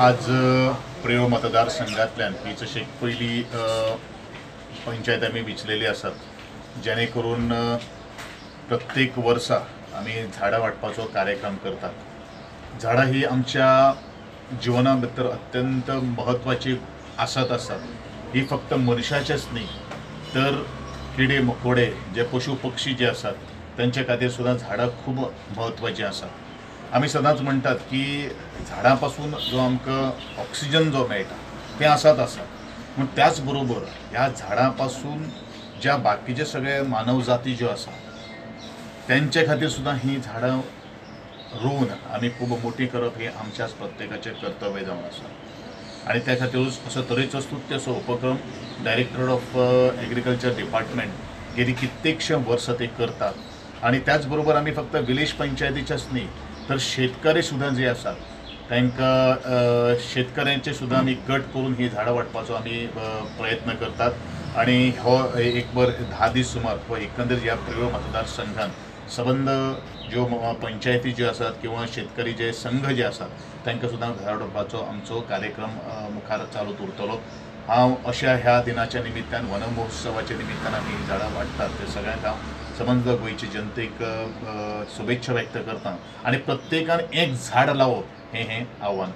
आज अ, प्रेव मतदारसंघांतल्यान ही जशी पयली पंचायत आमी विचलेली आसात जेणे करून प्रत्येक वर्सा आमी झाडां वाटपाचो कार्यक्रम करतात. झाडां ही आमच्या जिवना भितर अत्यंत महत्वाची आसत आसात ही फक्त मनशाचेच न्ही तर किडे मकोडे जे पशु पक्षी जे आसात त्यांच्या खातीर सुद्दां झाडां खूब म्हत्वाची आसात आमी सदांच म्हणटात की झाडां पासून जो आमकां ऑक्सिजन जो मेळटा तें आसात आसा पूण त्याच बरोबर ह्या झाडां पासून ज्या बाकीचे सगळे मानव जाती ज्यो आसा तेंचे खातीर सुद्दां ही झाडां रोवन आमी खूब मोठी करप हे आमच्याच प्रत्येकाचें कर्तव्य जावन आसा आणि त्या खातीरूच असो तरेचो स्तुत्य असो उपक्रम डायरेक्टर ऑफ एग्रीकल्चर डिपार्टमेंट गेली कित्येकशे वर्सां ते करतात. आणि त्याचबरोबर आमी फक्त विलेज पंचायतीच्याच न्ही तर शेतकरी सुद्दां जे आसात तांकां शेतकऱ्यांचे सुद्दां आमी गट करून ही झाडां वाटपाचो आमी प्रयत्न करतात. आणि हो एक बर धा दीस सुमार हो एकंदर ह्या प्रयोग मतदारसंघात सबंद ज्यो पंचायती ज्यो आसात किंवा शेतकरी जे संघ जे आसात तांकां सुद्दां झाड रोवपाचो आमचो कार्यक्रम मुखार चालू उरतलो हांव अशा ह्या दिनाच्या निमित्तान वन महोत्सवाच्या निमित्तान आमी झाडां वाडटात ते सगळ्यांक हांव समज गोंयचे जनतेक शुभेच्छा व्यक्त करता आणि प्रत्येकान एक झाड लावप हें हें आव्हान.